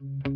you